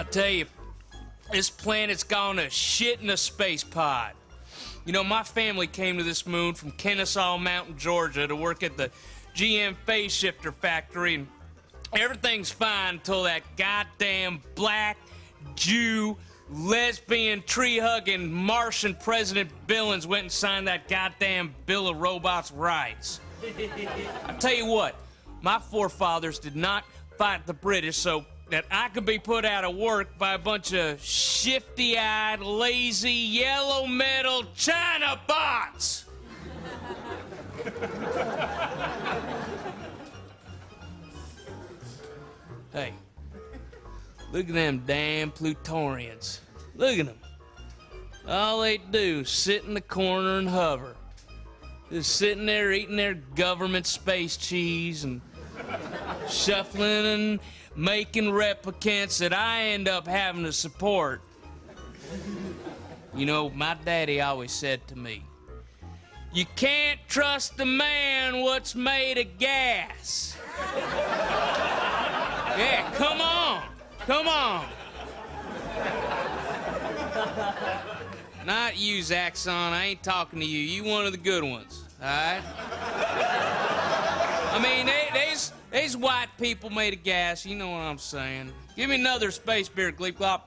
I tell you, this planet's gone to shit in a space pod. You know, my family came to this moon from Kennesaw Mountain, Georgia, to work at the GM phase shifter factory, and everything's fine until that goddamn black Jew, lesbian, tree hugging Martian President Billings went and signed that goddamn Bill of Robots' Rights. I tell you what, my forefathers did not fight the British so that I could be put out of work by a bunch of shifty eyed, lazy, yellow metal China bots. hey, look at them damn Plutorians. Look at them. All they do is sit in the corner and hover. Just sitting there eating their government space cheese and shuffling and making replicants that I end up having to support. You know, my daddy always said to me, you can't trust a man what's made of gas. yeah, come on. Come on. Not you, Zaxxon. I ain't talking to you. You one of the good ones, all right? I mean, they, they's, they's white people made of gas. You know what I'm saying. Give me another space beer, Gleep Glop.